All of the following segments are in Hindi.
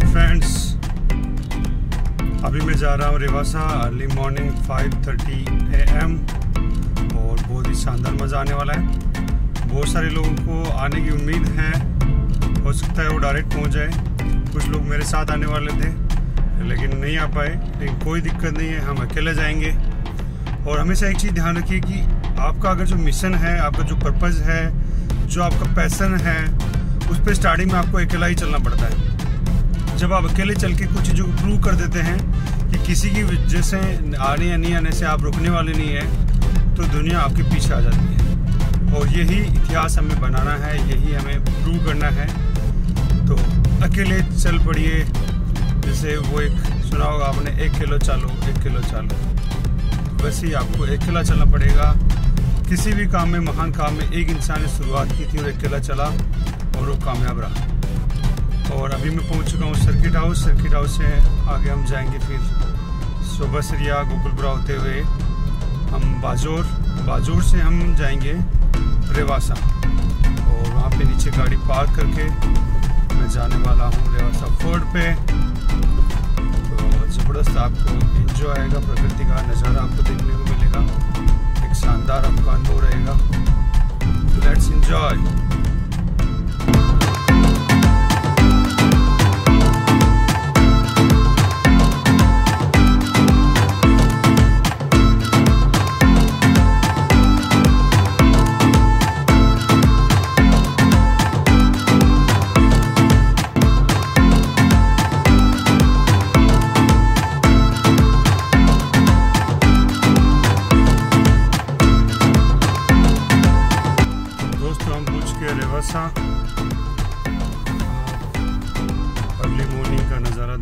फ्रेंड्स अभी मैं जा रहा हूँ रेवासा अर्ली मॉर्निंग 5:30 एम और बहुत ही शानदार मज़ा आने वाला है। बहुत सारे लोगों को आने की उम्मीद है। हो सकता है वो डायरेक्ट पहुँच जाए। कुछ लोग मेरे साथ आने वाले थे, लेकिन नहीं आ पाए। लेकिन कोई दिक्कत नहीं है, हम अकेले जाएँगे। और हमेशा एक चीज़ ध्यान रखिए कि आपका अगर जो मिशन है, आपका जो पर्पज़ है, जो आपका पैसन है, उस पर स्टार्टिंग में आपको अकेला ही चलना पड़ता है। जब आप अकेले चल के कुछ चीज़ों को प्रूव कर देते हैं कि किसी की वजह से आने या नहीं आने से आप रुकने वाले नहीं हैं तो दुनिया आपके पीछे आ जाती है। और यही इतिहास हमें बनाना है, यही हमें प्रूव करना है। तो अकेले चल पड़िए, जैसे वो एक, सुना होगा आपने, एक किलो चालो, एक किलो चालो। वैसे ही आपको एक अकेला चलना पड़ेगा। किसी भी काम में, महान काम में एक इंसान ने शुरुआत की थी और अकेला चला और वो कामयाब रहा। और अभी मैं पहुँच चुका हूँ सर्किट हाउस सर्किट हाउस से आगे हम जाएँगे फिर सोबसरिया गोकुलपुरा होते हुए हम बाजोर बाजोर से हम जाएँगे रेवासा। और वहाँ पे नीचे गाड़ी पार्क करके मैं जाने वाला हूँ रेवासा फोर्ट पे। तो ज़बरदस्त आपको इंजॉय आएगा, प्रकृति का नज़ारा आपको देखने को मिलेगा। एक शानदार आपका अनुभव रहेगा। तो लेट्स इंजॉय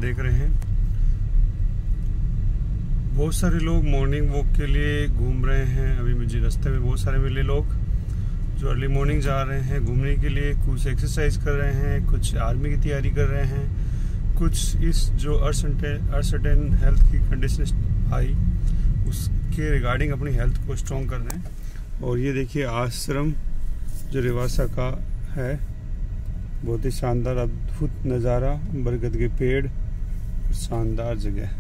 देख रहे हैं। बहुत सारे लोग मॉर्निंग वॉक के लिए घूम रहे हैं। अभी मुझे रास्ते में बहुत सारे मिले लोग जो अर्ली मॉर्निंग जा रहे हैं, घूमने के लिए कुछ एक्सरसाइज कर रहे हैं, कुछ आर्मी की तैयारी कर रहे हैं। कुछ इस जो अर्सटन हेल्थ की कंडीशन आई, उसके रिगार्डिंग अपनी हेल्थ को स्ट्रॉन्ग कर रहे हैं। और ये देखिए, आश्रम जो रिवासा का है, बहुत ही शानदार, अद्भुत नज़ारा, बरगद के पेड़ शानदार जगह चुका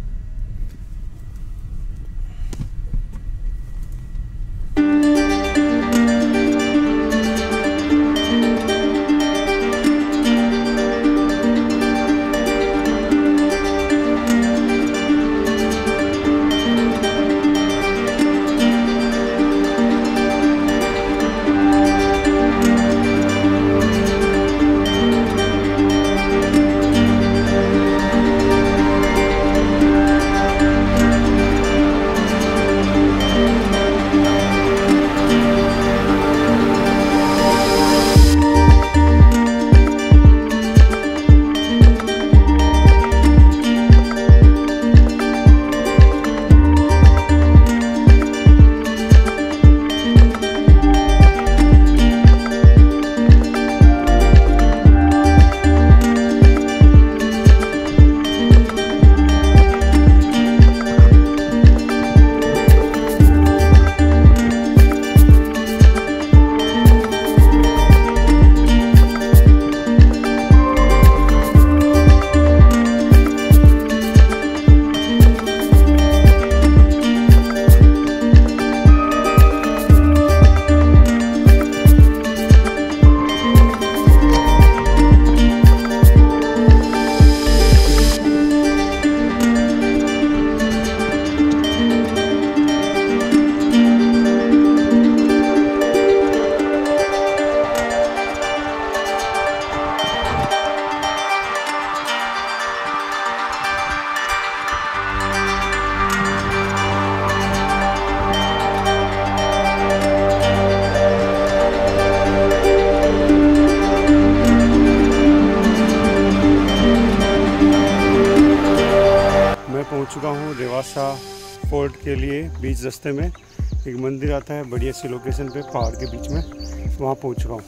बीच रास्ते में एक मंदिर आता है, बढ़िया सी लोकेशन पे, पहाड़ के बीच में, वहाँ पहुँच चुका हूँ।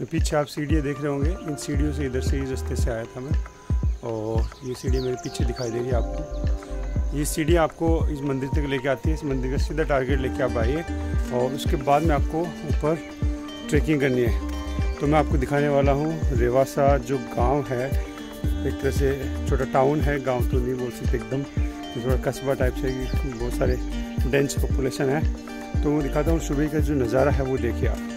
मैं पीछे आप सीढ़ियाँ देख रहे होंगे, इन सीढ़ियों से इधर से ही रास्ते से आया था मैं, और ये सीढ़ी मेरे पीछे दिखाई दे रही है आपको। ये सीढ़ी आपको इस मंदिर तक लेके आती है, इस मंदिर का सीधा टारगेट लेके आप आइए, और उसके बाद में आपको ऊपर ट्रैकिंग करनी है। तो मैं आपको दिखाने वाला हूँ, रेवासा जो गाँव है, एक तरह से छोटा टाउन है, गाँव तो नहीं बोल सकते एकदम थोड़ा कस्बा टाइप से बहुत सारे डेंस पॉपुलेशन है। तो वो दिखाता हूँ सुबह का जो नज़ारा है वो देखिए आप।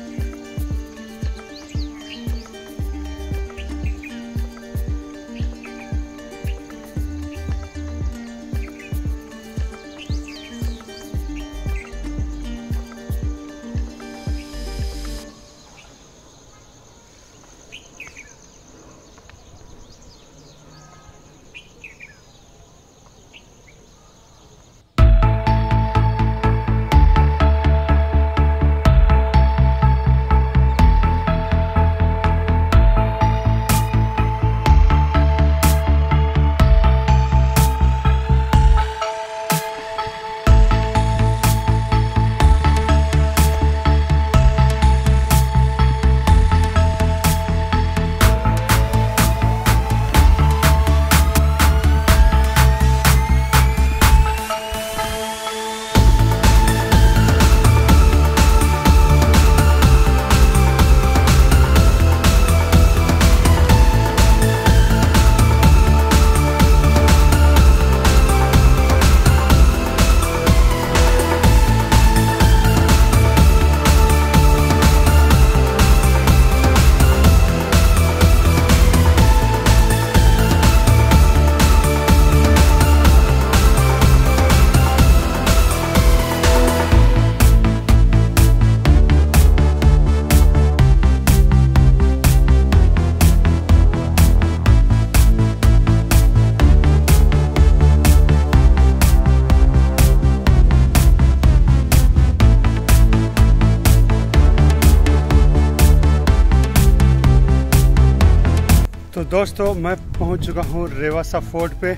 दोस्तों, मैं पहुँच चुका हूँ रेवासा फोर्ट पे।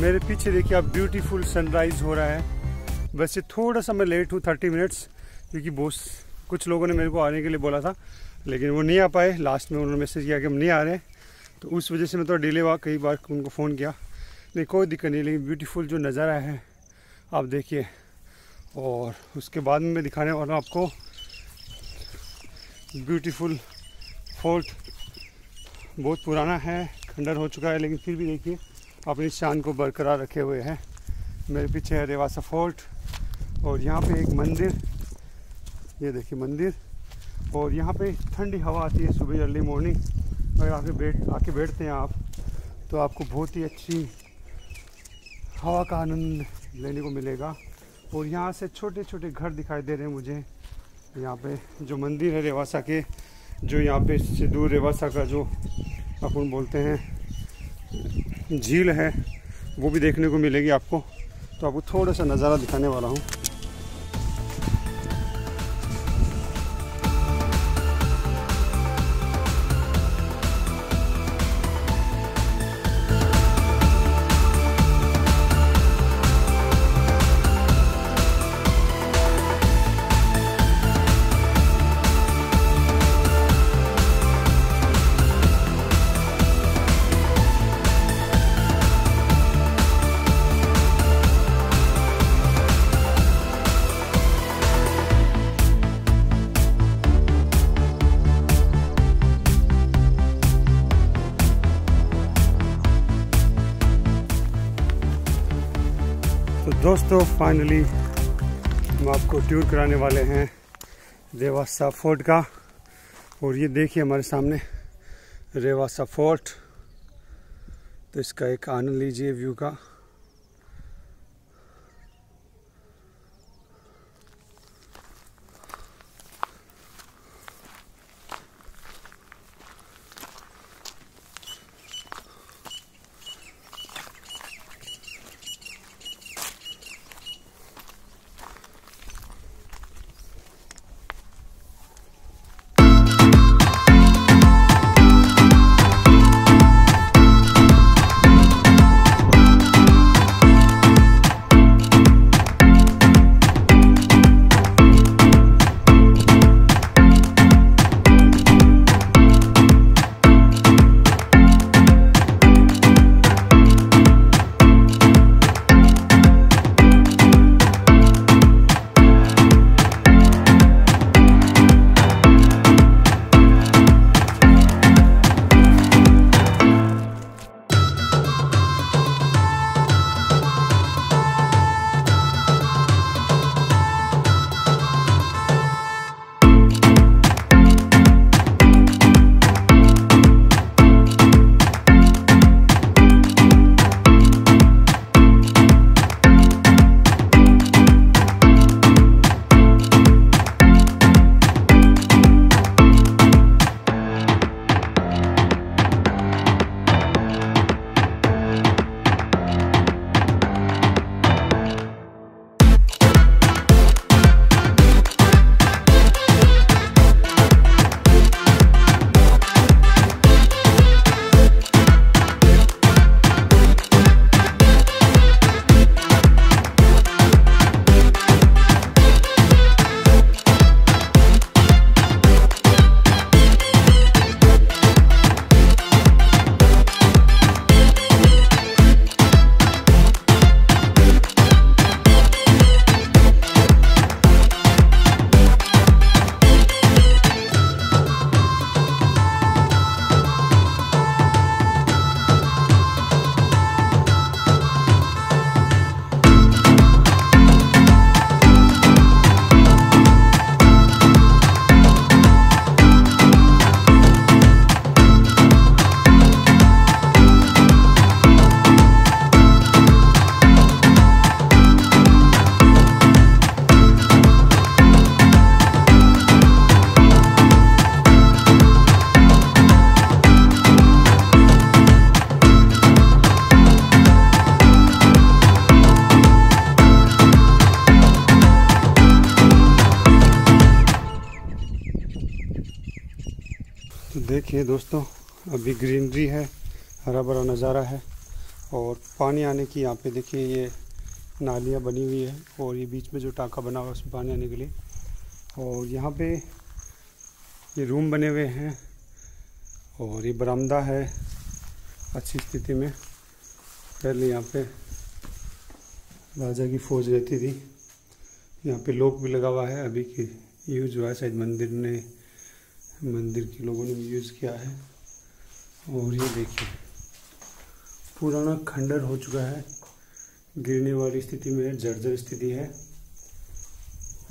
मेरे पीछे देखिए आप ब्यूटीफुल सनराइज हो रहा है। वैसे थोड़ा सा मैं लेट हूँ थर्टी मिनट्स क्योंकि बहुत कुछ लोगों ने मेरे को आने के लिए बोला था, लेकिन वो नहीं आ पाए। लास्ट में उन्होंने मैसेज किया कि हम नहीं आ रहे तो उस वजह से मैं थोड़ा डिले हुआ, कई बार उनको फ़ोन किया। नहीं, कोई दिक्कत नहीं, लेकिन ब्यूटीफुल जो नज़ारा है, आप देखिए। और उसके बाद में मैं दिखाने वाला हूँ आपको ब्यूटीफुल फोर्ट। बहुत पुराना है, खंडर हो चुका है, लेकिन फिर भी देखिए, अपनी शान को बरकरार रखे हुए हैं। मेरे पीछे है रेवासा फोर्ट, और यहाँ पे एक मंदिर, ये देखिए मंदिर, और यहाँ पे ठंडी हवा आती है सुबह अर्ली मॉर्निंग अगर आके बैठ, आके बैठते हैं आप तो आपको बहुत ही अच्छी हवा का आनंद लेने को मिलेगा। और यहाँ से छोटे छोटे घर दिखाई दे रहे हैं मुझे, यहाँ पे जो मंदिर है रेवासा के जो यहाँ पे सिद्धू रेवासा का जो अपन बोलते हैं, झील है, वो भी देखने को मिलेगी आपको। तो आपको थोड़ा सा नज़ारा दिखाने वाला हूँ। दोस्तों फाइनली हम आपको टूर कराने वाले हैं रेवासा फोर्ट का। और ये देखिए हमारे सामने रेवासा फोर्ट तो इसका एक आनंद लीजिए व्यू का। अभी ग्रीनरी है हरा भरा नज़ारा है और पानी आने की यहाँ पे देखिए ये नालियाँ बनी हुई है और ये बीच में जो टाँका बना हुआ है उसमें पानी आने के लिए। और यहाँ पे ये रूम बने हुए हैं और ये बरामदा है अच्छी स्थिति में। पहले यहाँ पे राजा की फ़ौज रहती थी। यहाँ पे लोक भी लगा हुआ है। अभी की यूज़ हुआ है शायद मंदिर ने, मंदिर के लोगों ने भी यूज़ किया है। और ये देखिए। पुराना खंडर हो चुका है। गिरने वाली स्थिति में जर्जर स्थिति है।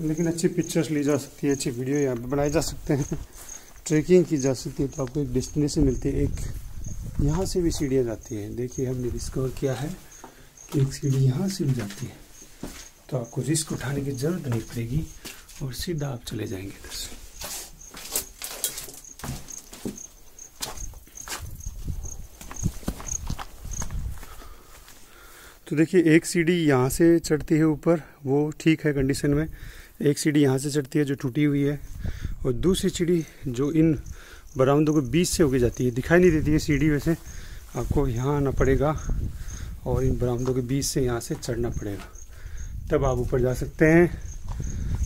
लेकिन अच्छी पिक्चर्स ली जा सकती है, अच्छी वीडियो यहाँ पे बनाए जा सकते हैं। ट्रैकिंग की जा सकती है तो आपको एक डेस्टिनेशन मिलती है। एक यहाँ से भी सीढ़ियाँ जाती हैं। देखिए, हमने डिस्कवर किया है कि एक सीढ़ी यहाँ से भी जाती है। तो आपको रिस्क उठाने की ज़रूरत नहीं पड़ेगी और सीधा आप चले जाएँगे इधर से। तो देखिए, एक सीढ़ी यहाँ से चढ़ती है ऊपर, वो ठीक है कंडीशन में। एक सीढ़ी यहाँ से चढ़ती है जो टूटी हुई है, और दूसरी सीढ़ी जो इन बरामदों के बीच से होके जाती है। दिखाई नहीं देती है सीढ़ी वैसे, आपको यहाँ आना पड़ेगा और इन बरामदों के बीच से यहाँ से चढ़ना पड़ेगा। तब आप ऊपर जा सकते हैं,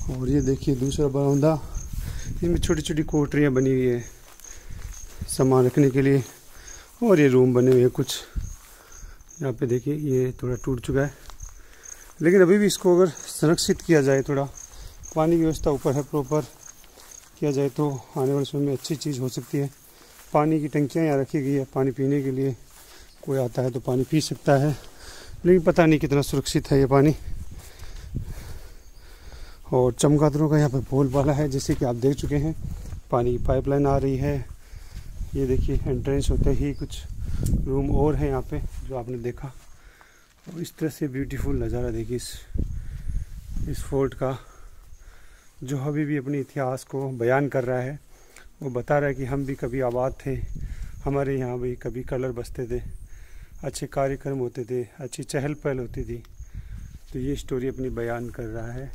और ये देखिए दूसरा बरामदा। इनमें छोटी छोटी कोटरियाँ बनी हुई है, सामान रखने के लिए, और ये रूम बने हुए हैं कुछ। यहाँ पे देखिए, ये थोड़ा टूट चुका है। लेकिन अभी भी इसको अगर संरक्षित किया जाए थोड़ा, पानी की व्यवस्था ऊपर है प्रॉपर किया जाए तो आने वाले समय में अच्छी चीज़ हो सकती है। पानी की टंकियाँ यहाँ रखी गई है, पानी पीने के लिए कोई आता है तो पानी पी सकता है। लेकिन पता नहीं कितना सुरक्षित है ये पानी। और चमगादड़ों का यहाँ पर बोल वाला है, जैसे कि आप देख चुके हैं, पानी की पाइपलाइन आ रही है। ये देखिए एंट्रेंस होते ही कुछ रूम और है यहाँ पे जो आपने देखा। और इस तरह से ब्यूटीफुल नज़ारा देखिए इस इस फोर्ट का। जो अभी भी अपने इतिहास को बयान कर रहा है, वो बता रहा है कि हम भी कभी आबाद थे, हमारे यहाँ भी कभी कलर बसते थे, अच्छे कार्यक्रम होते थे, अच्छी चहल पहल होती थी। तो ये स्टोरी अपनी बयान कर रहा है।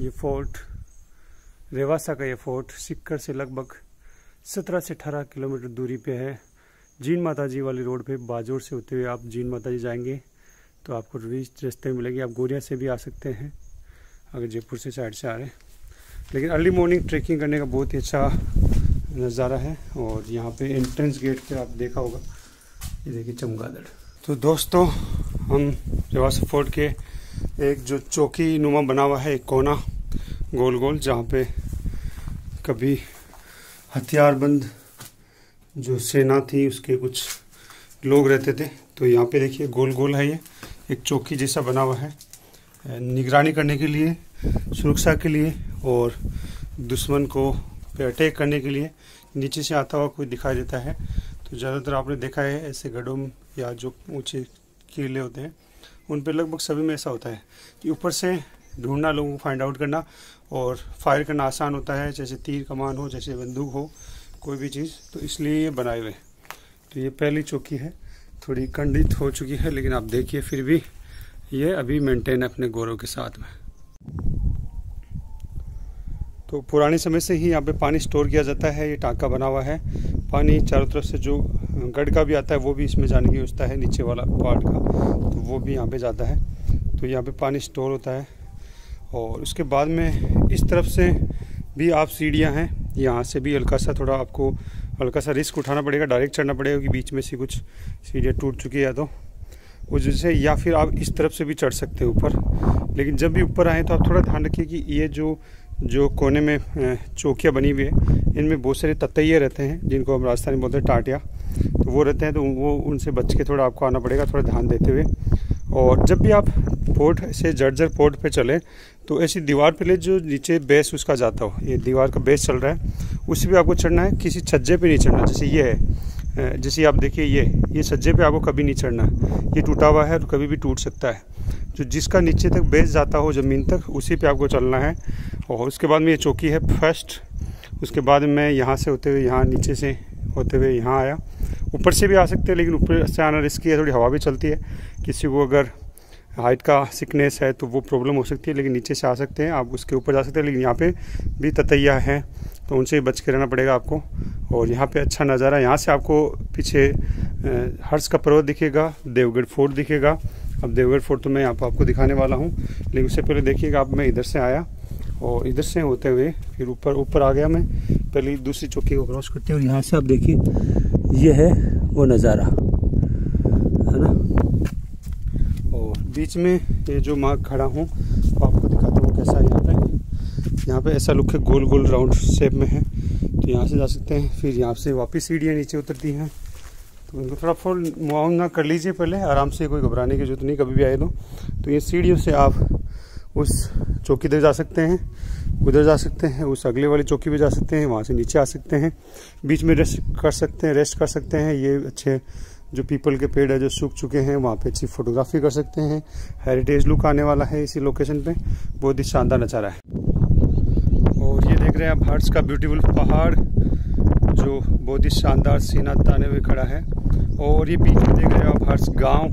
ये फोर्ट रेवासा का ये फोर्ट सिक्कर से लगभग सत्रह से अठारह किलोमीटर दूरी पे है। जीन माता जी वाली रोड पे बाजोर से होते हुए आप जीन माता जी जाएँगे तो आपको रीच रास्ते मिलेगी। आप गोरिया से भी आ सकते हैं, अगर जयपुर से साइड से आ रहे हैं। लेकिन अर्ली मॉर्निंग ट्रैकिंग करने का बहुत ही अच्छा नज़ारा है, और यहाँ पे एंट्रेंस गेट पे आप देखा होगा। ये देखिए चमगादड़। तो दोस्तों, हम जवास फोर्ट के एक जो चौकी नुमा बना हुआ है, एक कोना गोल गोल जहाँ पे कभी हथियारबंद जो सेना थी, उसके कुछ लोग रहते थे। तो यहाँ पे देखिए गोल गोल है ये। एक चौकी जैसा बना हुआ है। निगरानी करने के लिए, सुरक्षा के लिए और दुश्मन को पे अटैक करने के लिए नीचे से आता हुआ कोई दिखाई देता है। तो ज़्यादातर आपने देखा है, ऐसे गढ़ों या जो ऊँचे किले होते हैं, उन पर लगभग सभी में ऐसा होता है। कि ऊपर से ढूंढना, लोगों को फाइंड आउट करना और फायर करना आसान होता है, जैसे तीर कमान हो, जैसे बंदूक हो, कोई भी चीज़। तो इसलिए ये बनाए हुए तो ये पहली चौकी है। थोड़ी खंडित हो चुकी है, लेकिन आप देखिए, फिर भी ये अभी मेंटेन है अपने गौरव के साथ में। तो पुराने समय से ही यहाँ पे पानी स्टोर किया जाता है, ये टाँका बना हुआ है। पानी चारों तरफ़ से जो गढ़ का भी आता है, वो भी इसमें जाने की व्यवस्था है, नीचे वाला पार्ट का। तो वो भी यहाँ पे जाता है। तो यहाँ पे पानी स्टोर होता है। और उसके बाद में इस तरफ़ से भी आप सीढ़ियाँ हैं, यहाँ से भी हल्का सा थोड़ा आपको हल्का सा रिस्क उठाना पड़ेगा डायरेक्ट चढ़ना पड़ेगा कि बीच में से कुछ सीढ़ियाँ टूट चुकी है तो। वजह से या फिर आप इस तरफ़ से भी चढ़ सकते हैं ऊपर। लेकिन जब भी ऊपर आएँ तो आप थोड़ा ध्यान रखिए कि ये जो जो कोने में चौकियाँ बनी हुई है, इनमें बहुत सारे ततैये रहते हैं, जिनको हम राजस्थानी बोलते हैं टाटिया। तो वो रहते हैं तो वो, उनसे बच के थोड़ा आपको आना पड़ेगा थोड़ा ध्यान देते हुए। और जब भी आप पोर्ट से जर्जर पोर्ट पे चले तो ऐसी दीवार पे ले जो नीचे बेस उसका जाता हो। ये दीवार का बेस चल रहा है। उसी पे आपको चढ़ना है, किसी छज्जे पे नहीं चढ़ना, जैसे ये है। जैसे आप देखिए ये ये छज्जे पे आपको कभी नहीं चढ़ना। ये टूटा हुआ है और कभी भी टूट सकता है। जो जिसका नीचे तक बेस जाता हो, ज़मीन तक, उसी पे आपको चलना है। और उसके बाद में ये चौकी है फ़र्स्ट। उसके बाद मैं यहाँ से होते हुए, यहाँ नीचे से होते हुए यहाँ आया। ऊपर से भी आ सकते हैं, लेकिन ऊपर से आना रिस्की है, थोड़ी हवा भी चलती है। किसी को अगर हाइट का सिकनेस है तो वो प्रॉब्लम हो सकती है, लेकिन नीचे से आ सकते हैं, आप उसके ऊपर जा सकते हैं, लेकिन यहाँ पे भी ततैया है तो उनसे बच के रहना पड़ेगा आपको। और यहाँ पे अच्छा नज़ारा, यहाँ से आपको पीछे हर्ष का पर्वत दिखेगा, देवगढ़ फोर्ट दिखेगा। अब देवगढ़ फोर्ट तो मैं यहाँ आपको दिखाने वाला हूँ, लेकिन उससे पहले देखिएगा अब मैं इधर से आया, और इधर से होते हुए फिर ऊपर ऊपर आ गया मैं, पहले दूसरी चौकी को क्रॉस करते हैं, और यहाँ से आप देखिए, ये है वो नज़ारा, है ना? बीच में ये जो मैं खड़ा हूँ, वो आपको दिखाता हूँ कैसा है यहाँ पे। यहाँ पे ऐसा लुक है गोल गोल राउंड शेप में है। तो यहाँ से जा सकते हैं, फिर यहाँ से वापस सीढ़ियाँ नीचे उतरती हैं। तो इनको थोड़ा फुल मुआवना कर लीजिए पहले, आराम से कोई घबराने की ज़रूरत नहीं, कभी भी आए तो। तो ये सीढ़ियों से आप उस चौकी तक जा सकते हैं, उधर जा सकते हैं, उस अगले वाली चौकी पे जा सकते हैं, वहाँ से नीचे आ सकते हैं। बीच में रेस्ट कर सकते हैं रेस्ट कर सकते हैं। ये अच्छे जो पीपल के पेड़ है, जो सूख चुके हैं, वहाँ पे अच्छी फोटोग्राफी कर सकते हैं। हेरिटेज लुक आने वाला है इसी लोकेशन पे। बहुत ही शानदार नज़ारा है। और ये देख रहे हैं आप हर्ट्स का ब्यूटीफुल पहाड़, जो बहुत ही शानदार सीना ताने हुए खड़ा है। और ये बीच में देख रहे हैं आप हर्ष गाँव,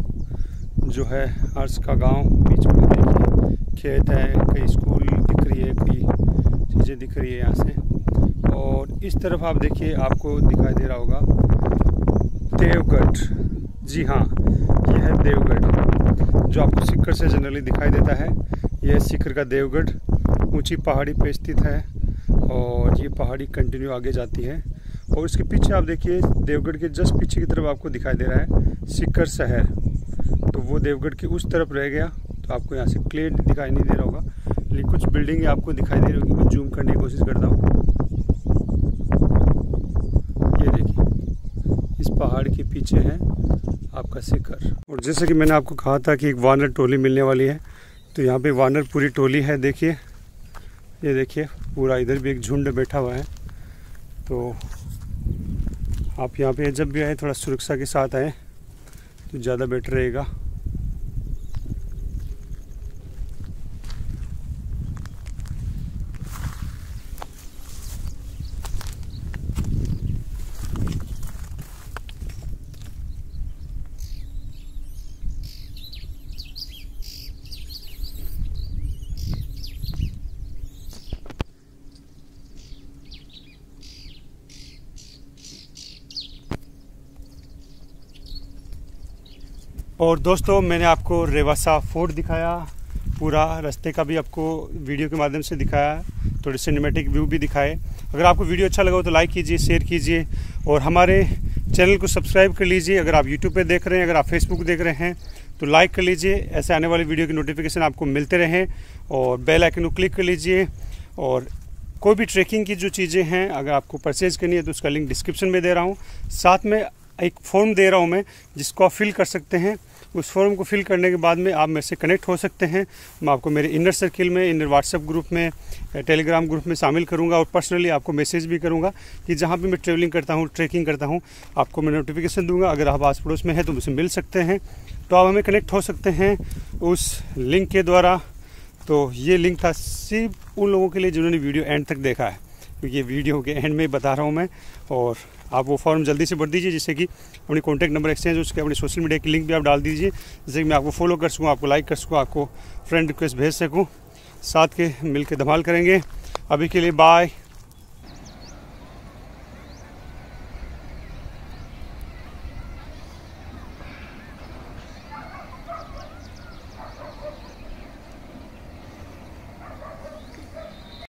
जो है हर्ष का गाँव, बीच में देखिए खेत है, कई स्कूल दिख रही है, कई चीज़ें दिख रही है यहाँ से। और इस तरफ़ आप देखिए, आपको दिखाई दे रहा होगा देवगढ़। जी हाँ यह है देवगढ़। जो आपको सिक्कर से जनरली दिखाई देता है, यह सिक्कर का देवगढ़। ऊँची पहाड़ी पे स्थित है और ये पहाड़ी कंटिन्यू आगे जाती है। और इसके पीछे आप देखिए, देवगढ़ के जस्ट पीछे की तरफ़ आपको दिखाई दे रहा है सिक्कर शहर। तो वो देवगढ़ की उस तरफ़ रह गया तो आपको यहाँ से क्लियर दिखाई नहीं दे रहा होगा। लेकिन कुछ बिल्डिंग आपको दिखाई दे रही होगी, मैं जूम करने की कोशिश करता हूँ ये देखिए इस पहाड़ के पीछे है आपका शिखर। और जैसे कि मैंने आपको कहा था कि एक वानर टोली मिलने वाली है तो यहाँ पे वानर पूरी टोली है, देखिए। ये देखिए, पूरा इधर भी एक झुंड बैठा हुआ है। तो आप यहाँ पे जब भी आए, थोड़ा सुरक्षा के साथ आए तो ज़्यादा बेटर रहेगा। और दोस्तों, मैंने आपको रेवासा फोर्ट दिखाया, पूरा रास्ते का भी आपको वीडियो के माध्यम से दिखाया, थोड़ी सिनेमेटिक व्यू भी दिखाए। अगर आपको वीडियो अच्छा लगा हो तो लाइक कीजिए शेयर कीजिए और हमारे चैनल को सब्सक्राइब कर लीजिए। अगर आप यूट्यूब पे देख रहे हैं, अगर आप फेसबुक देख रहे हैं तो लाइक कर लीजिए। ऐसे आने वाली वीडियो की नोटिफिकेशन आपको मिलते रहें और बेल आइकन को क्लिक कर लीजिए और कोई भी ट्रैकिंग की जो चीज़ें हैं, अगर आपको परचेज़ करनी है तो उसका लिंक डिस्क्रिप्शन में दे रहा हूँ। साथ में एक फॉर्म दे रहा हूँ मैं, जिसको आप फिल कर सकते हैं। उस फॉर्म को फिल करने के बाद में आप मेरे से कनेक्ट हो सकते हैं। मैं आपको मेरे इनर सर्किल में इनर व्हाट्सएप ग्रुप में टेलीग्राम ग्रुप में शामिल करूँगा और पर्सनली आपको मैसेज भी करूँगा कि जहाँ भी मैं ट्रेवलिंग करता हूँ ट्रैकिंग करता हूँ, आपको मैं नोटिफिकेशन दूँगा। अगर आप आस पड़ोस में हैं तो मुझसे मिल सकते हैं। तो आप हमें कनेक्ट हो सकते हैं उस लिंक के द्वारा। तो ये लिंक था सिर्फ़ उन लोगों के लिए जिन्होंने वीडियो एंड तक देखा है। क्योंकि ये वीडियो के एंड में बता रहा हूँ मैं और आप वो फॉर्म जल्दी से भर दीजिए, जिससे कि अपनी कॉन्टैक्ट नंबर एक्सचेंज उसके अपने सोशल मीडिया की लिंक भी आप डाल दीजिए, जिससे कि मैं आपको फॉलो कर सकूँ, आपको लाइक कर सकूँ, आपको फ्रेंड रिक्वेस्ट भेज सकूँ। साथ के मिल के धमाल करेंगे। अभी के लिए बाय